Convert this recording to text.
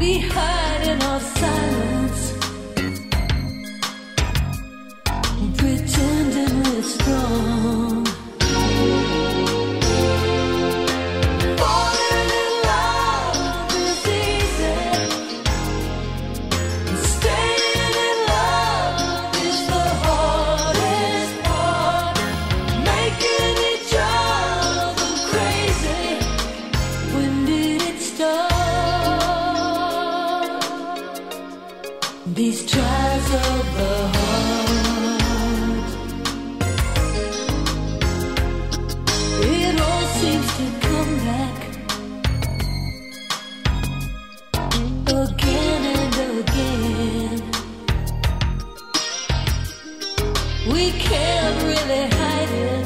We're hiding our sun. These trials of the heart. It all seems to come back again and again. We can't really hide it.